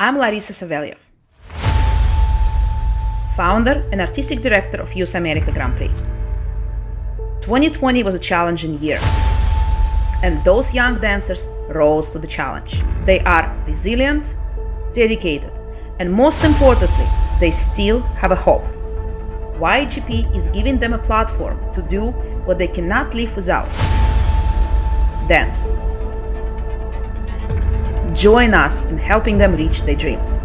I'm Larissa Saveliev, founder and artistic director of Youth America Grand Prix. 2020 was a challenging year, and those young dancers rose to the challenge. They are resilient, dedicated, and most importantly, they still have a hope. YAGP is giving them a platform to do what they cannot live without dance. Join us in helping them reach their dreams.